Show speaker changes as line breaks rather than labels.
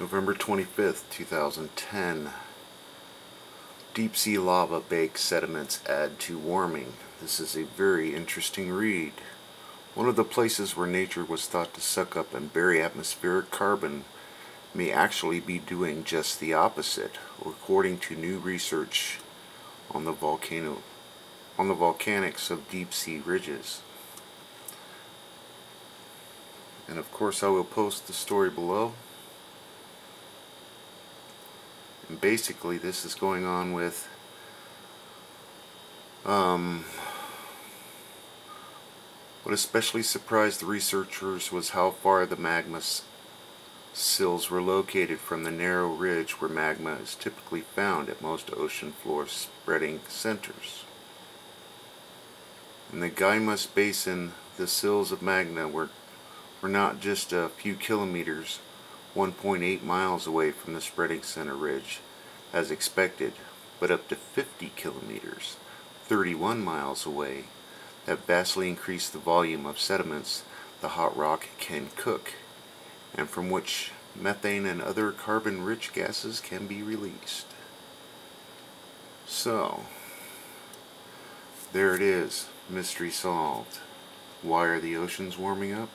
November 25th, 2010. Deep sea lava baked sediments add to warming. This is a very interesting read. One of the places where nature was thought to suck up and bury atmospheric carbon may actually be doing just the opposite, according to new research on the volcano on the volcanics of deep sea ridges. And of course I will post the story below. And basically this is going on with um, what especially surprised the researchers was how far the magma sills were located from the narrow ridge where magma is typically found at most ocean floor spreading centers. In the Guaymas Basin, the sills of magma were, were not just a few kilometers 1.8 miles away from the spreading center ridge, as expected, but up to 50 kilometers, 31 miles away, that vastly increased the volume of sediments the hot rock can cook, and from which methane and other carbon-rich gases can be released. So, there it is, mystery solved. Why are the oceans warming up?